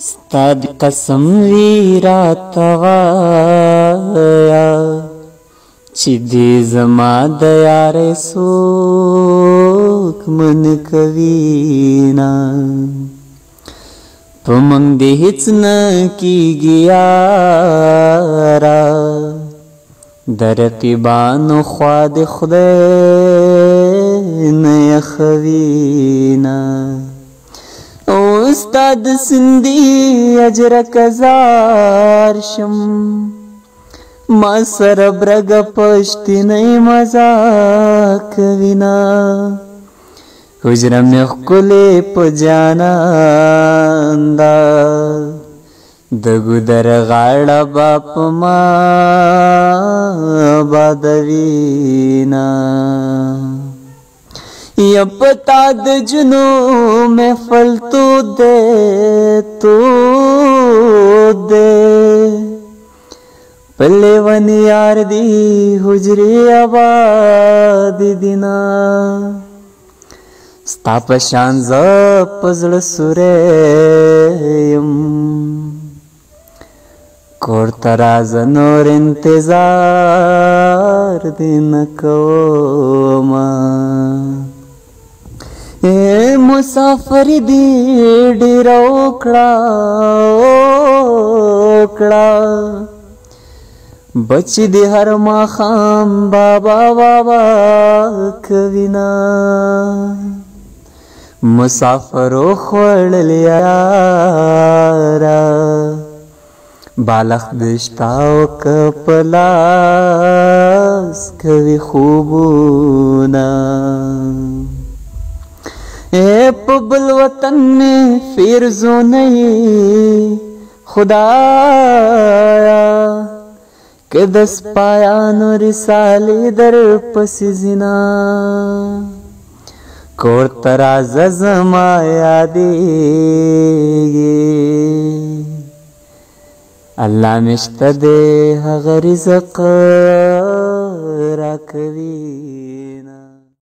ستاد قسم وی رات غایا چې دې زما د یار سوک من کوي نا پمنګ دې هیڅ نه کیږي را درقبان خواد خدای نه خوینا استاد سندي اجر کزار شم ما سره برګ پښتنې مزا کوینا حجرم نه خلې په جانا اندا د ګدر غاړه باپ ما بادوینا ये बता दे जुनू में फल तो दे तू तो दे पल्ले वन यार दी हुजरे आबाद दिना स्थापशान जपजळ सुरेयम कोर्तरा जनोर इंतजार दिन कोमा مسافر دی ډیر وکړه وکړه بچ دی هر ما خام بابا بابا کوینا مسافرو خوړل یارا بالخ دشتاو کپلاس کوي خوبونه है वतन फिर जो नहीं खुदाया के दस पाया नो रिसाली दर पसिजना कोर तरा जमाया देगी अल्लाह मिश्त दे हगर जक रखवीना